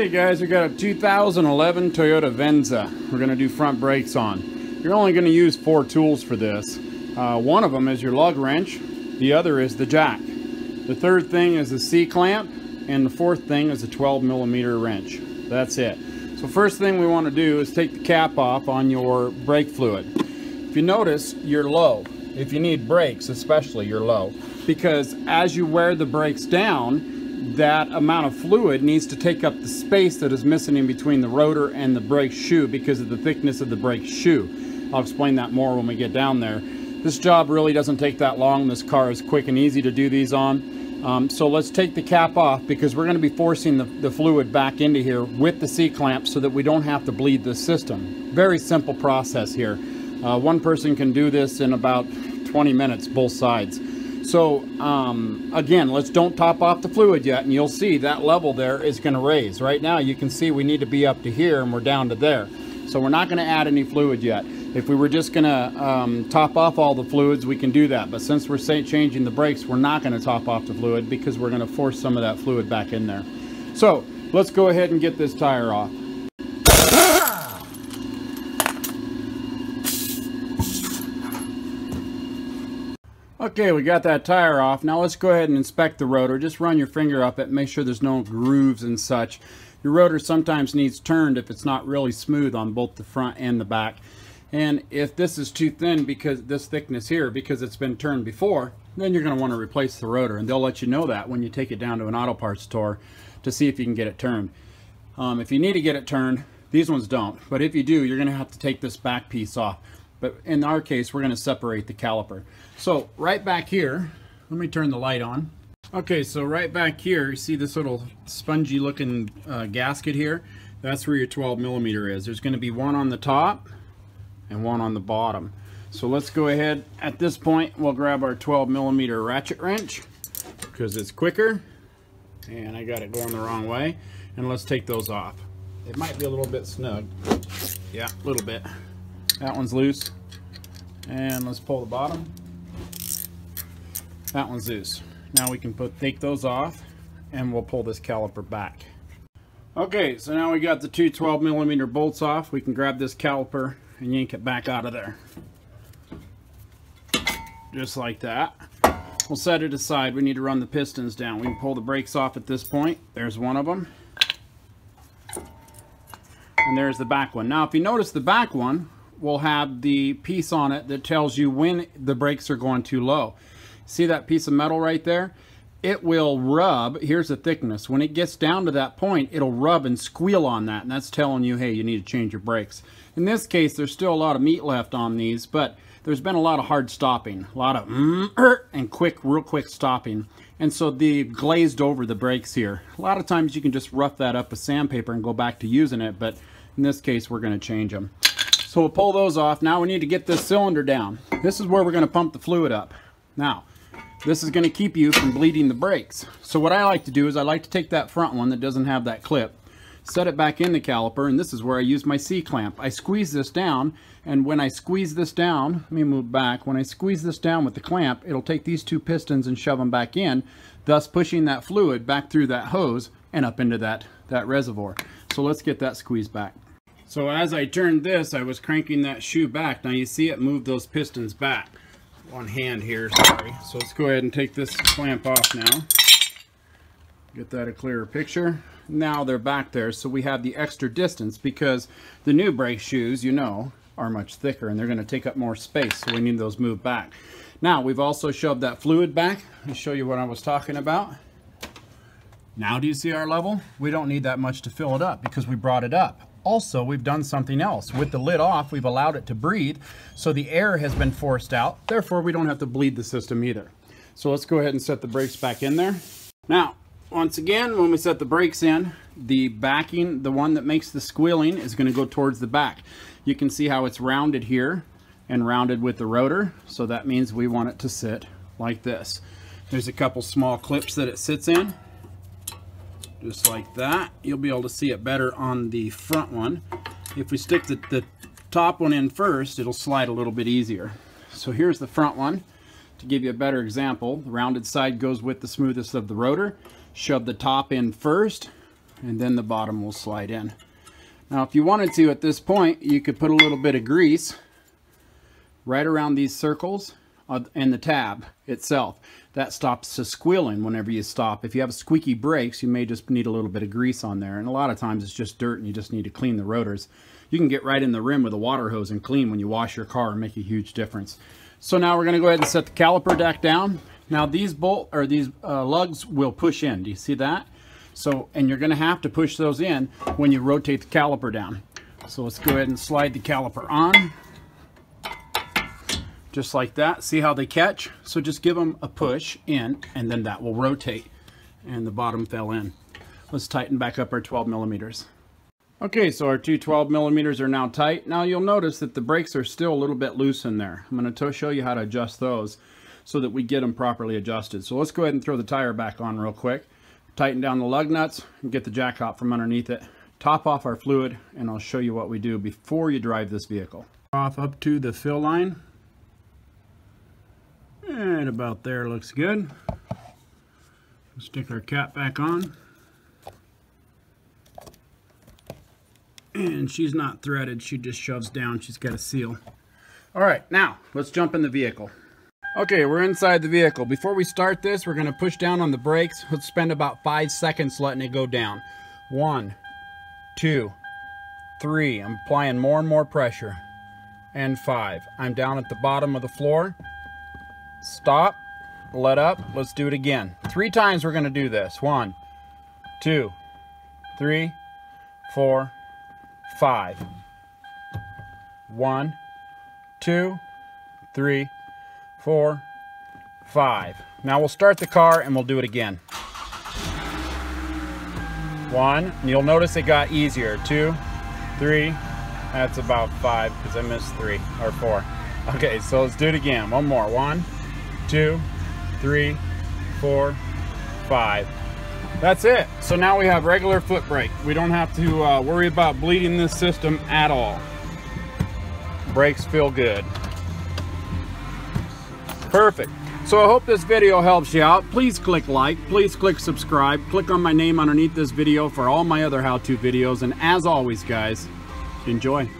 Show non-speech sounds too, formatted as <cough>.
Okay guys, we got a 2011 Toyota Venza. We're going to do front brakes on. You're only going to use four tools for this. Uh, one of them is your lug wrench, the other is the jack. The third thing is the C-clamp, and the fourth thing is a 12 millimeter wrench. That's it. So first thing we want to do is take the cap off on your brake fluid. If you notice, you're low. If you need brakes, especially, you're low. Because as you wear the brakes down, that amount of fluid needs to take up the space that is missing in between the rotor and the brake shoe because of the thickness of the brake shoe. I'll explain that more when we get down there. This job really doesn't take that long. This car is quick and easy to do these on. Um, so let's take the cap off because we're going to be forcing the, the fluid back into here with the C-clamp so that we don't have to bleed the system. Very simple process here. Uh, one person can do this in about 20 minutes, both sides. So um, again, let's don't top off the fluid yet and you'll see that level there is going to raise. Right now you can see we need to be up to here and we're down to there. So we're not going to add any fluid yet. If we were just going to um, top off all the fluids, we can do that. But since we're changing the brakes, we're not going to top off the fluid because we're going to force some of that fluid back in there. So let's go ahead and get this tire off. Okay, we got that tire off. Now let's go ahead and inspect the rotor. Just run your finger up it, make sure there's no grooves and such. Your rotor sometimes needs turned if it's not really smooth on both the front and the back. And if this is too thin because this thickness here, because it's been turned before, then you're going to want to replace the rotor. And they'll let you know that when you take it down to an auto parts store to see if you can get it turned. Um, if you need to get it turned, these ones don't. But if you do, you're going to have to take this back piece off. But in our case, we're going to separate the caliper. So right back here, let me turn the light on. Okay, so right back here, you see this little spongy looking uh, gasket here? That's where your 12 millimeter is. There's going to be one on the top and one on the bottom. So let's go ahead, at this point, we'll grab our 12 millimeter ratchet wrench because it's quicker. And I got it going the wrong way. And let's take those off. It might be a little bit snug. Yeah, a little bit. That one's loose. And let's pull the bottom. That one's loose. Now we can put take those off and we'll pull this caliper back. Okay, so now we got the two 12 millimeter bolts off. We can grab this caliper and yank it back out of there. Just like that. We'll set it aside. We need to run the pistons down. We can pull the brakes off at this point. There's one of them. And there's the back one. Now, if you notice the back one, will have the piece on it that tells you when the brakes are going too low. See that piece of metal right there? It will rub, here's the thickness, when it gets down to that point, it'll rub and squeal on that, and that's telling you, hey, you need to change your brakes. In this case, there's still a lot of meat left on these, but there's been a lot of hard stopping, a lot of mm, <clears throat> and quick, real quick stopping. And so the glazed over the brakes here. A lot of times you can just rough that up with sandpaper and go back to using it, but in this case, we're gonna change them. So we'll pull those off. Now we need to get this cylinder down. This is where we're going to pump the fluid up. Now, this is going to keep you from bleeding the brakes. So what I like to do is I like to take that front one that doesn't have that clip, set it back in the caliper, and this is where I use my C-clamp. I squeeze this down, and when I squeeze this down, let me move back, when I squeeze this down with the clamp, it'll take these two pistons and shove them back in, thus pushing that fluid back through that hose and up into that, that reservoir. So let's get that squeezed back. So as I turned this, I was cranking that shoe back. Now you see it move those pistons back. One hand here, sorry. So let's go ahead and take this clamp off now. Get that a clearer picture. Now they're back there, so we have the extra distance because the new brake shoes, you know, are much thicker and they're going to take up more space, so we need those moved back. Now, we've also shoved that fluid back. Let me show you what I was talking about. Now do you see our level? We don't need that much to fill it up because we brought it up. Also, we've done something else. With the lid off, we've allowed it to breathe, so the air has been forced out. Therefore, we don't have to bleed the system either. So let's go ahead and set the brakes back in there. Now, once again, when we set the brakes in, the backing, the one that makes the squealing, is going to go towards the back. You can see how it's rounded here and rounded with the rotor, so that means we want it to sit like this. There's a couple small clips that it sits in just like that. You'll be able to see it better on the front one. If we stick the, the top one in first, it'll slide a little bit easier. So here's the front one. To give you a better example, the rounded side goes with the smoothest of the rotor. Shove the top in first, and then the bottom will slide in. Now if you wanted to at this point, you could put a little bit of grease right around these circles and the tab itself. That stops the squealing whenever you stop. If you have squeaky brakes, you may just need a little bit of grease on there. And a lot of times it's just dirt and you just need to clean the rotors. You can get right in the rim with a water hose and clean when you wash your car and make a huge difference. So now we're going to go ahead and set the caliper deck down. Now these bolt or these uh, lugs will push in. Do you see that? So, and you're going to have to push those in when you rotate the caliper down. So let's go ahead and slide the caliper on just like that. See how they catch? So just give them a push in and then that will rotate and the bottom fell in. Let's tighten back up our 12 millimeters. Okay, so our two 12 millimeters are now tight. Now you'll notice that the brakes are still a little bit loose in there. I'm going to show you how to adjust those so that we get them properly adjusted. So let's go ahead and throw the tire back on real quick. Tighten down the lug nuts and get the jack out from underneath it. Top off our fluid and I'll show you what we do before you drive this vehicle. Off up to the fill line and about there looks good. Stick our cap back on. And she's not threaded, she just shoves down, she's got a seal. All right, now let's jump in the vehicle. Okay, we're inside the vehicle. Before we start this, we're gonna push down on the brakes. Let's spend about five seconds letting it go down. One, two, three. I'm applying more and more pressure. And five. I'm down at the bottom of the floor stop, let up. Let's do it again. Three times we're going to do this. One, two, three, four, five. One, two, three, four, five. Now we'll start the car and we'll do it again. One, and you'll notice it got easier. Two, three, that's about five because I missed three or four. Okay, so let's do it again. One more. One, two, three, four, five. That's it. So now we have regular foot brake. We don't have to uh, worry about bleeding this system at all. Brakes feel good. Perfect. So I hope this video helps you out. Please click like, please click subscribe, click on my name underneath this video for all my other how-to videos. And as always, guys, enjoy.